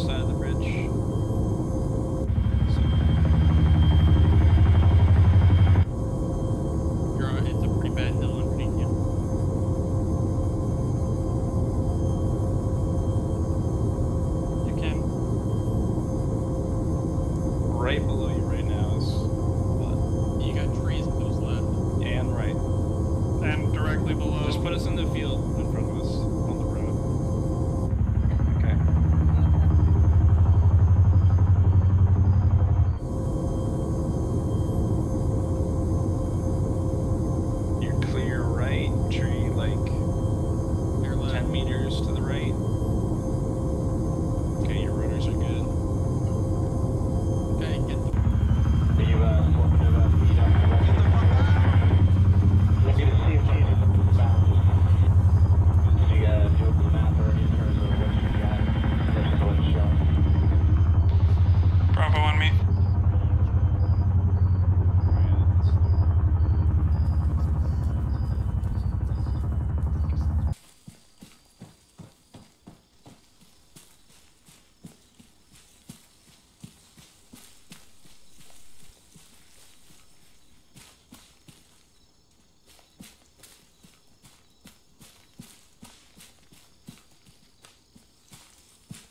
side of the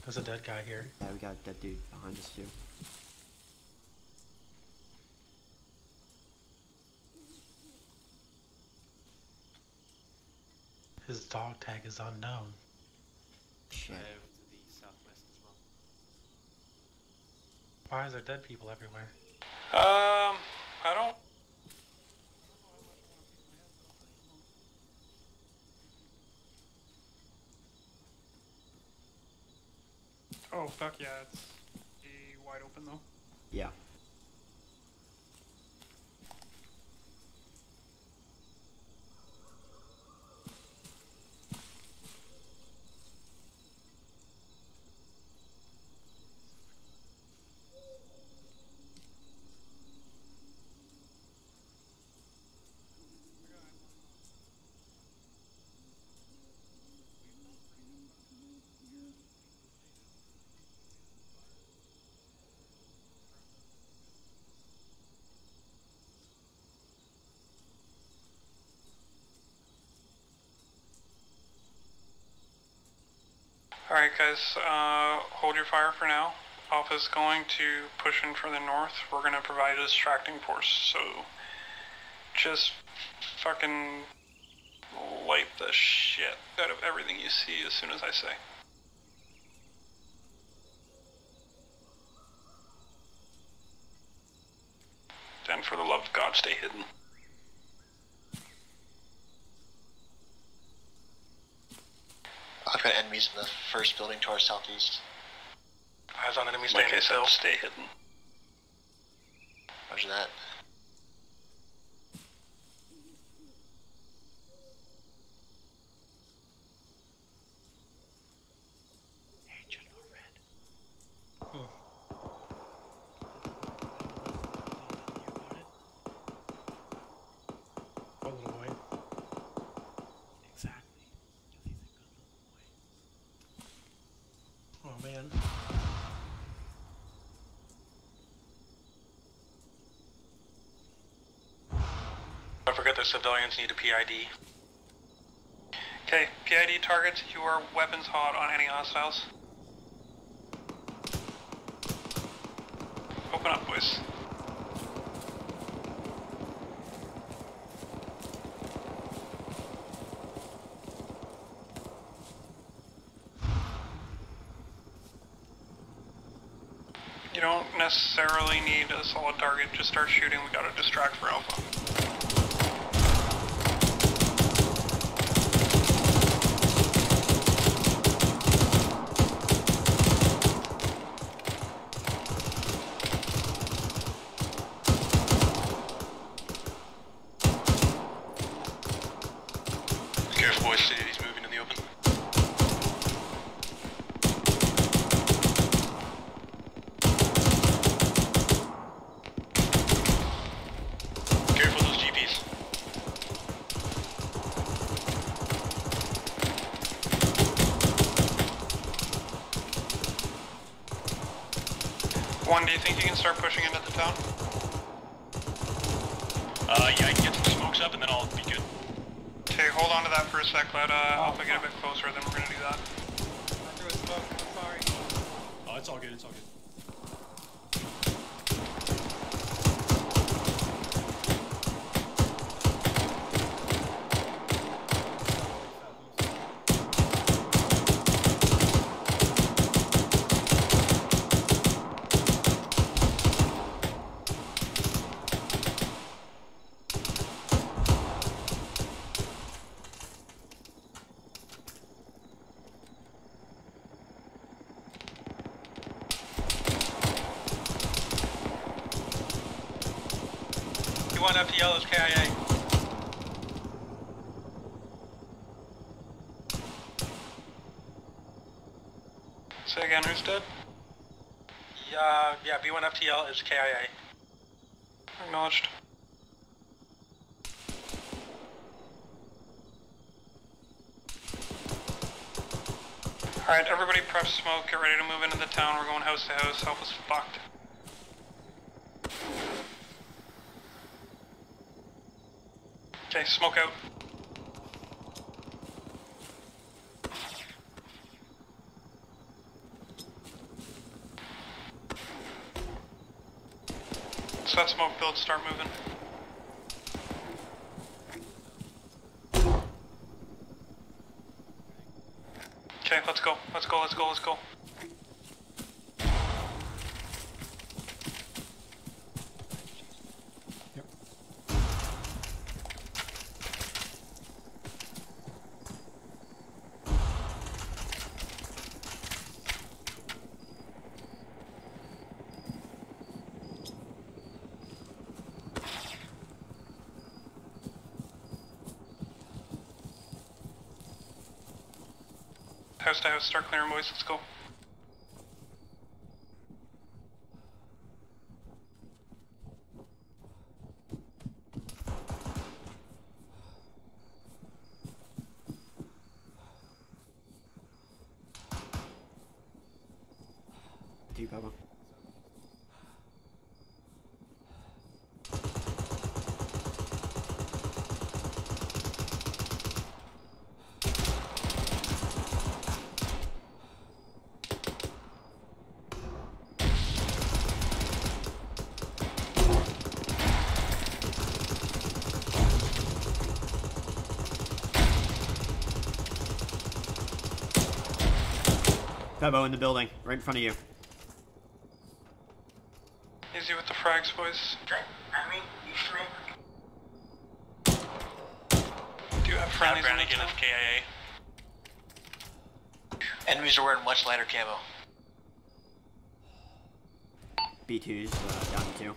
There's a dead guy here. Yeah, we got a dead dude behind us too. His dog tag is unknown. Shit. Drive to the southwest as well. Why is there dead people everywhere? Um, I don't. Oh fuck yeah, it's wide open though. Yeah. Alright guys, uh, hold your fire for now. Alpha's going to push in from the north. We're gonna provide a distracting force, so just fucking light the shit out of everything you see as soon as I say. Then for the love of God, stay hidden. Got enemies in the first building to our southeast. Eyes on enemies Like standing I said, still. stay hidden. Roger that. That civilians need a PID. Okay, PID targets, you are weapons hot on any hostiles. Open up, boys. You don't necessarily need a solid target, just start shooting, we gotta distract for Alpha. Careful, boys, he's moving in the open. Careful those GPs. One, do you think you can start pushing into the town? Uh, yeah, I can get some smokes up and then I'll be good. Okay, hold on to that for a sec. Let uh, Alpha get a bit closer, then we're gonna do that. Oh, it's all good, it's all good. B1 FTL is KIA. Say again, who's dead? Yeah, yeah, B1 FTL is KIA. Acknowledged. Alright, everybody prep smoke, get ready to move into the town, we're going house to house, help us fucked. Okay, smoke out. So that smoke build, start moving. Okay, let's go, let's go, let's go, let's go. House to house, start clearing boys, let's go. Do you, Bubba? Bebo in the building, right in front of you. Easy with the frags, boys. Do you have friendlies in the Brannigan is KIA. Enemies are wearing much lighter camo. B2's uh, down to two.